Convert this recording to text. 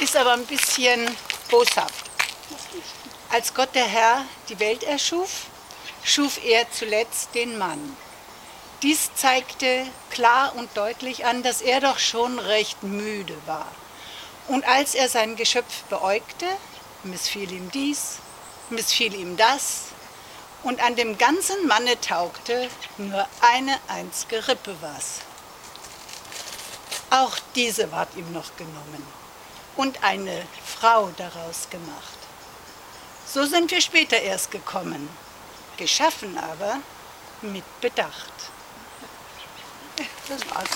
ist aber ein bisschen boshaft. Als Gott der Herr die Welt erschuf, schuf er zuletzt den Mann. Dies zeigte klar und deutlich an, dass er doch schon recht müde war. Und als er sein Geschöpf beäugte, missfiel ihm dies, missfiel ihm das, und an dem ganzen Manne taugte nur eine einzige Rippe was. Auch diese ward ihm noch genommen und eine Frau daraus gemacht. So sind wir später erst gekommen, geschaffen aber mit Bedacht. Das war's.